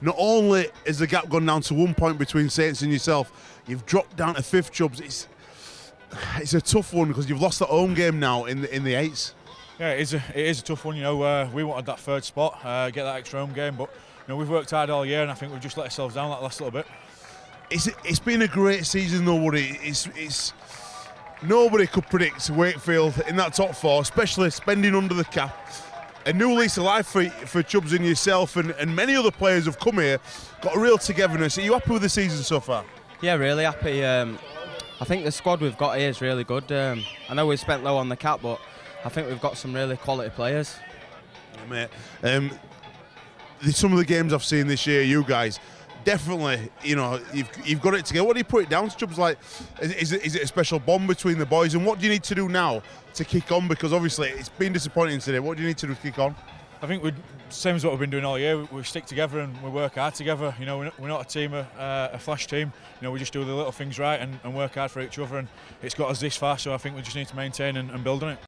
not only is the gap gone down to one point between Saints and yourself, you've dropped down to fifth, Chubbs. It's it's a tough one because you've lost the home game now in the in the eights. Yeah, it is a, it is a tough one. You know, uh, we wanted that third spot, uh, get that extra home game, but you know we've worked hard all year, and I think we've just let ourselves down that last little bit. It's it's been a great season though, Woody. It's it's nobody could predict Wakefield in that top four, especially spending under the cap. A new lease of life for, for Chubbs and yourself, and, and many other players have come here, got a real togetherness. Are you happy with the season so far? Yeah, really happy. Um, I think the squad we've got here is really good. Um, I know we've spent low on the cap, but I think we've got some really quality players. Yeah, mate. Um, some of the games I've seen this year, you guys, definitely, you know, you've, you've got it together. What do you put it down to, Chubbs? Like, is, is, it, is it a special bond between the boys? And what do you need to do now to kick on? Because obviously it's been disappointing today. What do you need to do to kick on? I think we same as what we've been doing all year. We, we stick together and we work hard together. You know, we're not, a team, uh, a flash team. You know, we just do the little things right and, and, work hard for each other. And it's got us this far, so I think we just need to maintain and, and build on it.